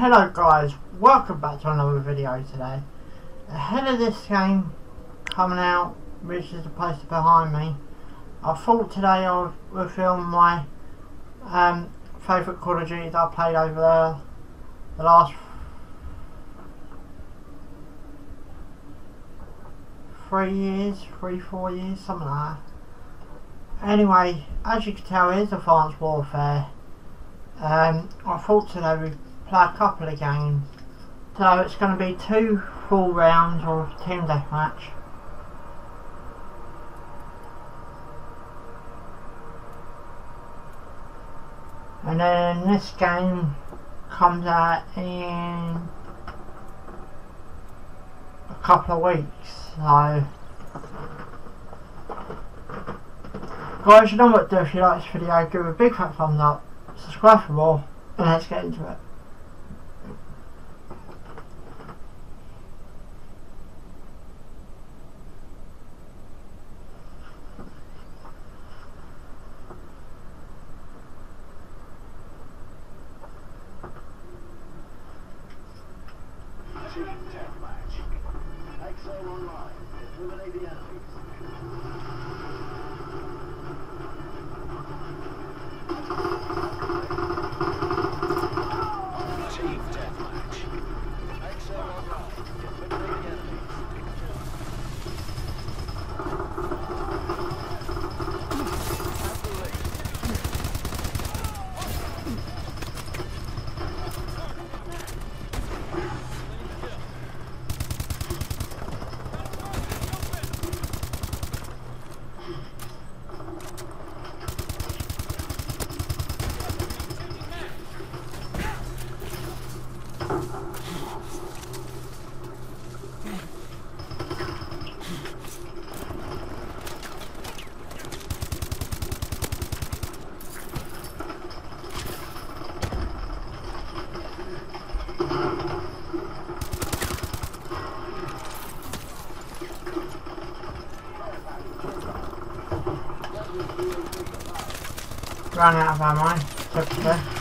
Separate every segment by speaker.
Speaker 1: Hello guys, welcome back to another video today. Ahead of this game coming out, which is the poster behind me, I thought today I would film my um, favourite Call of Duty that I played over the, the last three years, three, four years, something like that. Anyway, as you can tell, it's Advanced Warfare. Um, I thought today we'd play a couple of games. So it's going to be two full rounds of team deathmatch. And then this game comes out in a couple of weeks. So guys, you know what to do if you like this video, give it a big fat thumbs up, subscribe for more, and let's get into it.
Speaker 2: Team Deathmatch. Exo Online. Eliminate the enemies. Team Deathmatch. Exo Online. Eliminate the enemies. Have the lead.
Speaker 1: Run out of ammo, typically.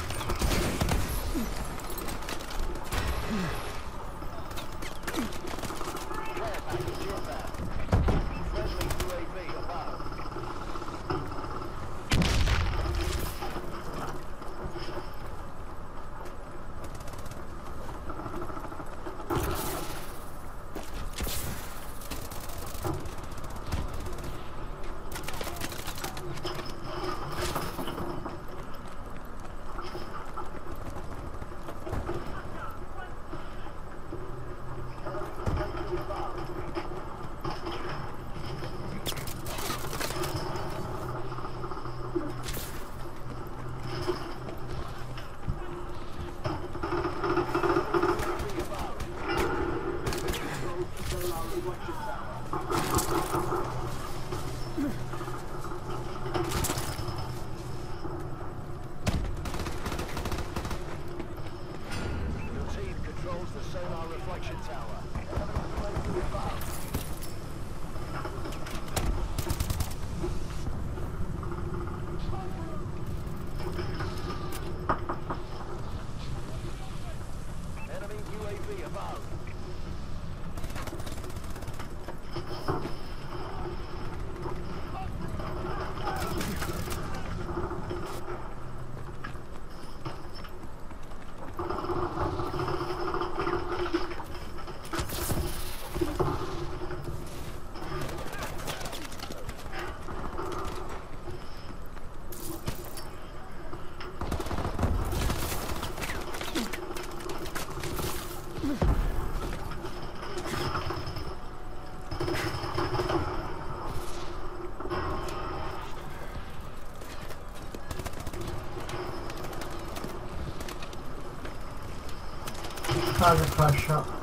Speaker 1: Try the first shot.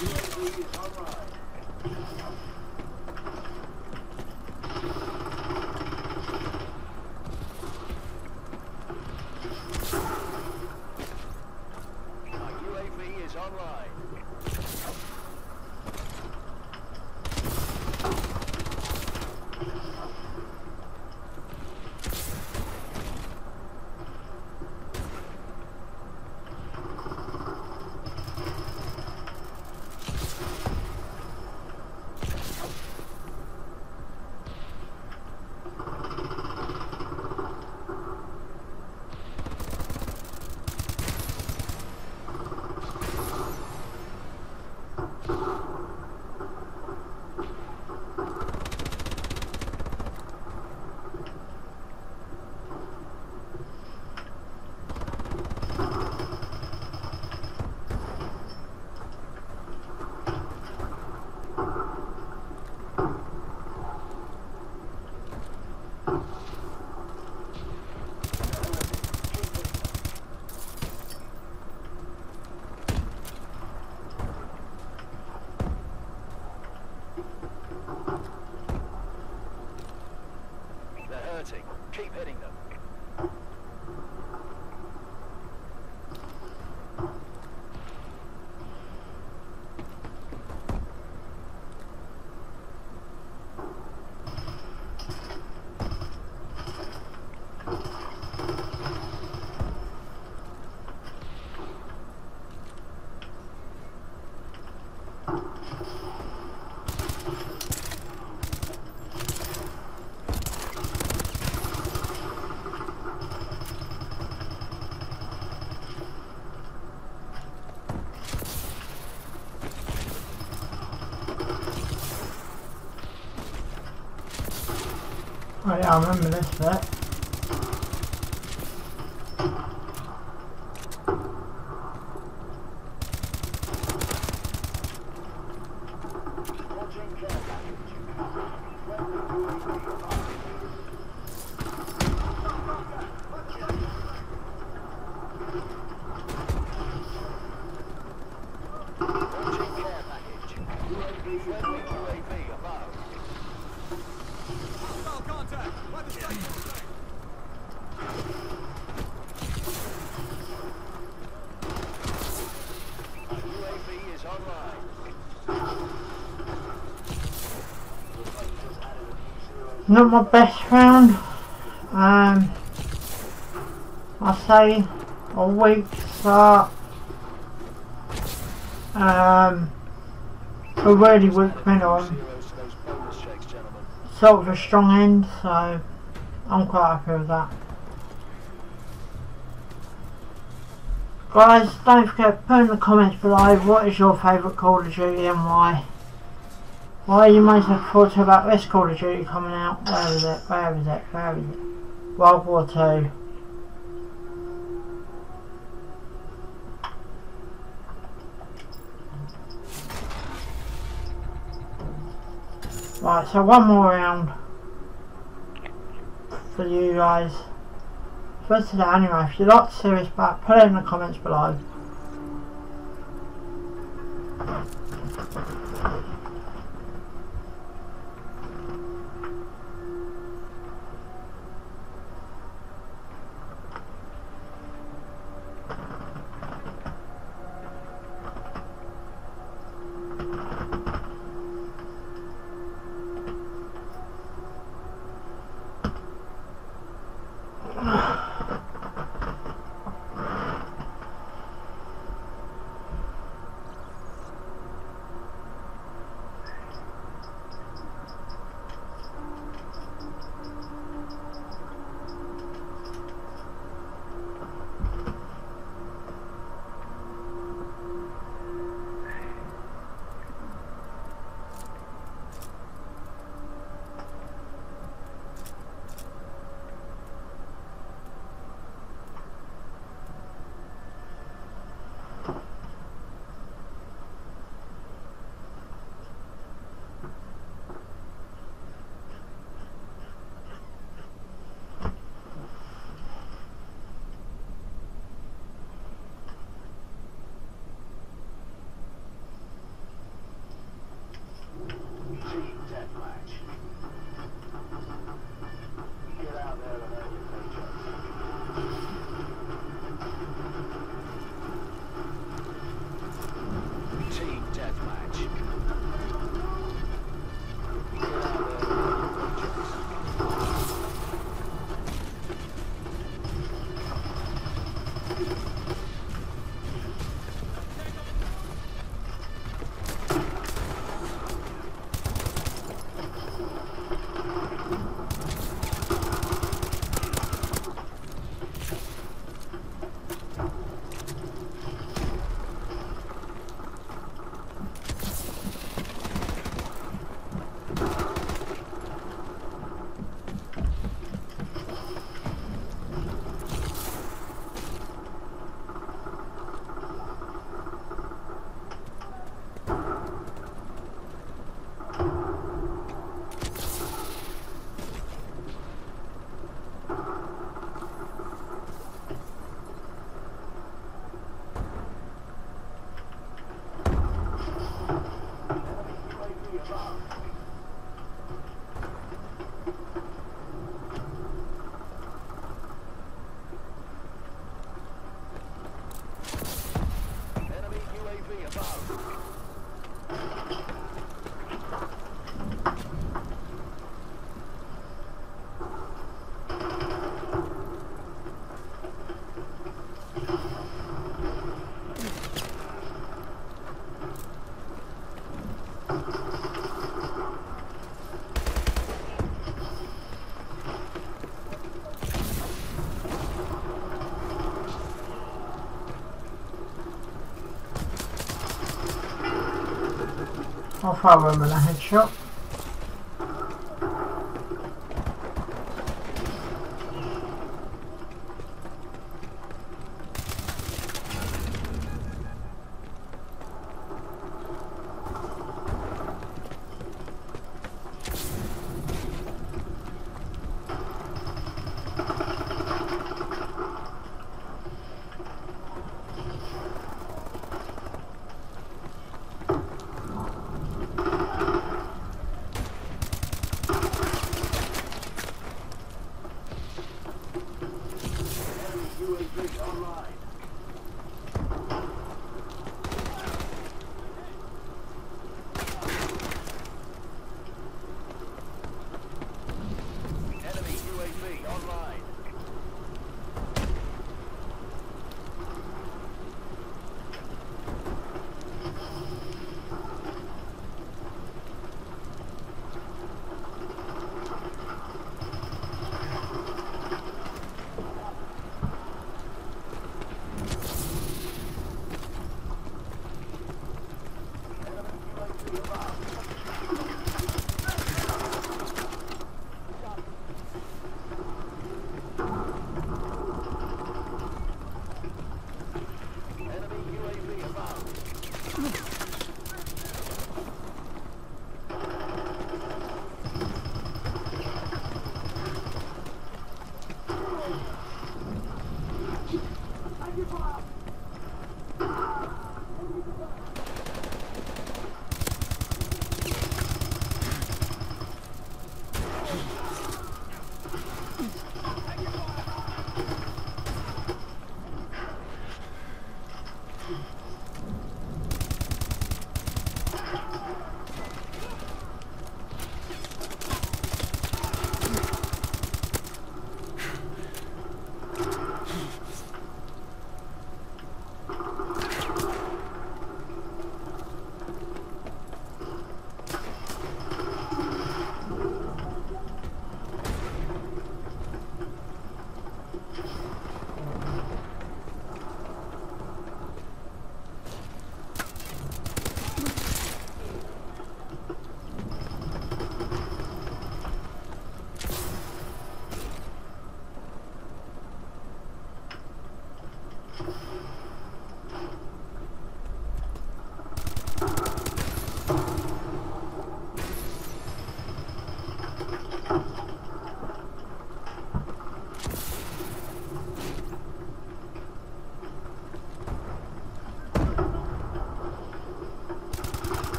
Speaker 2: Our Ayağımın bile size
Speaker 1: Not my best round. Um, I say a weak start. Um, a really weak
Speaker 2: checks,
Speaker 1: sort of a strong end, so I'm quite happy with that. Guys, don't forget, put in the comments below what is your favourite Call of Duty and why. Why are you looking forward to about this Call of Duty coming out? Where is it? Where is it? Where is it? World War Two. Right, so one more round for you guys. For today anyway, if you like see this back, put it in the comments below. I'll throw him in a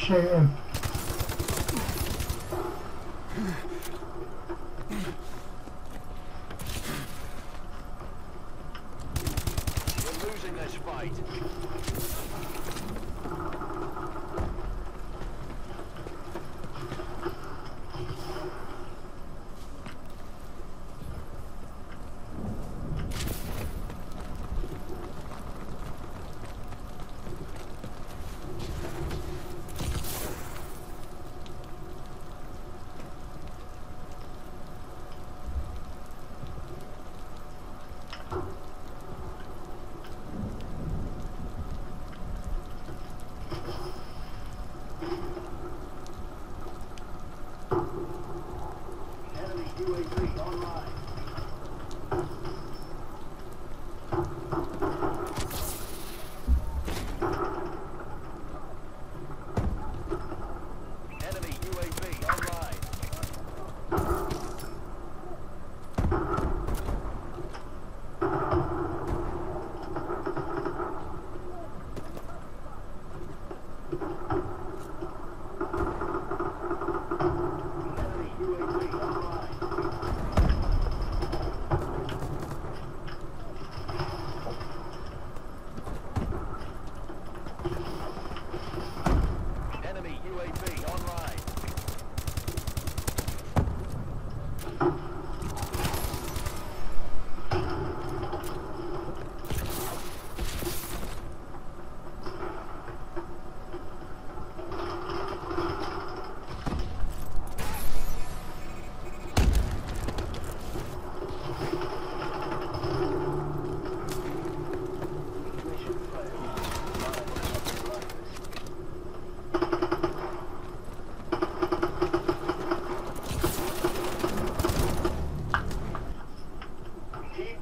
Speaker 1: Shoot him?
Speaker 2: We're losing this fight.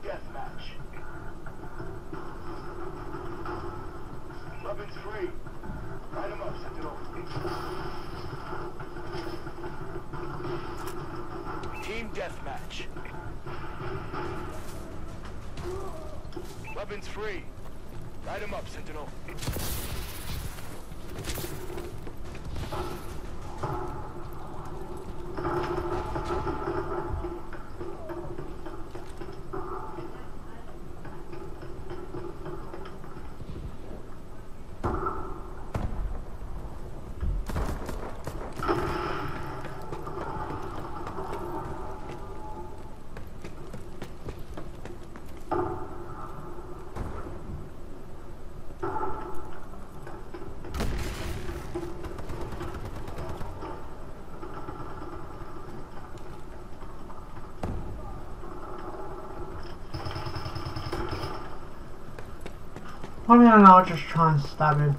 Speaker 2: Deathmatch. Weapons free. Light 'em up, Sentinel. Team deathmatch. Weapons free. Light 'em up, Sentinel.
Speaker 1: Why don't I just try and stab him?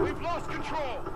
Speaker 2: We've lost control!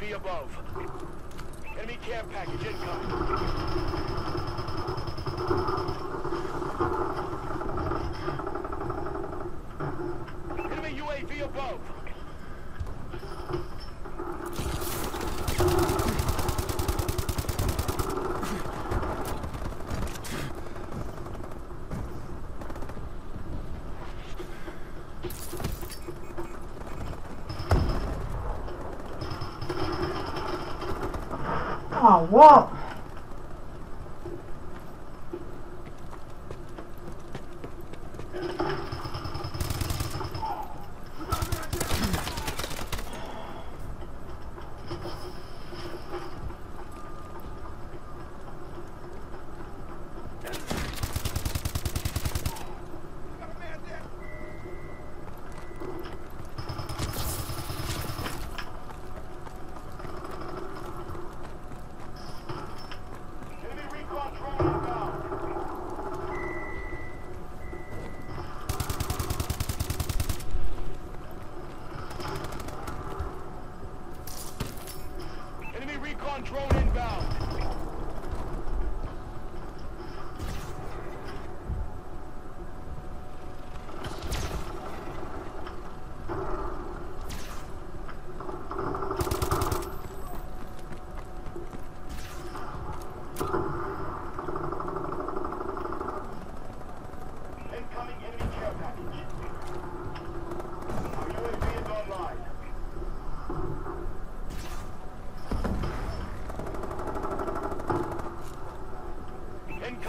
Speaker 2: UAV above. Enemy care package incoming. Whoa!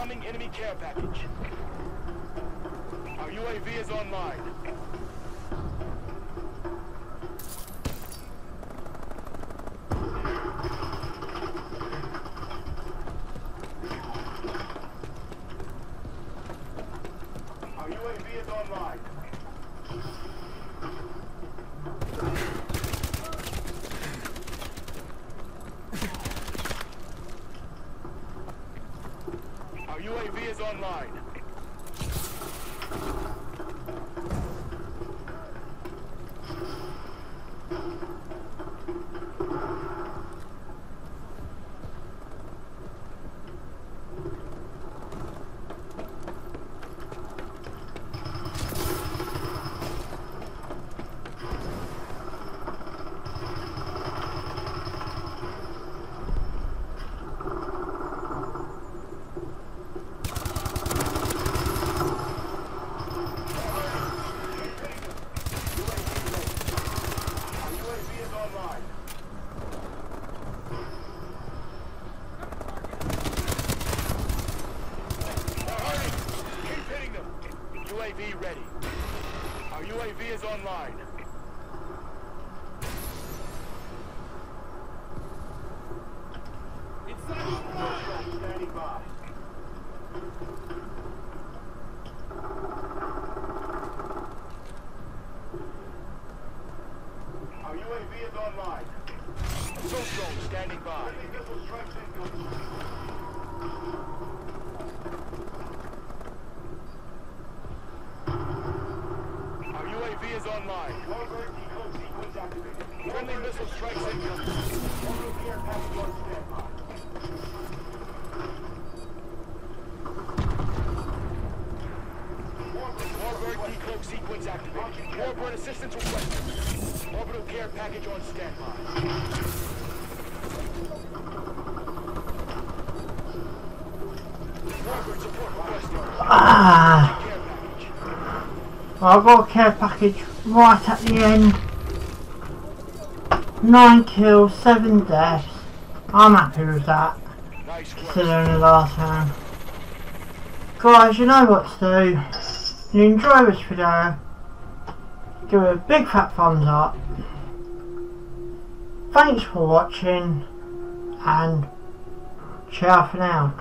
Speaker 2: Enemy care package.
Speaker 3: Our UAV is online. Warbird decloak sequence activated. Warbird assistance requested. Orbital care package on standby.
Speaker 1: Ah, I've care package right at the end. Nine kills, seven deaths. I'm happy with that,
Speaker 3: Nice
Speaker 1: considering the last time. Guys, you know what to do. You enjoy this video, give it a big fat thumbs up. Thanks for watching, and ciao for now.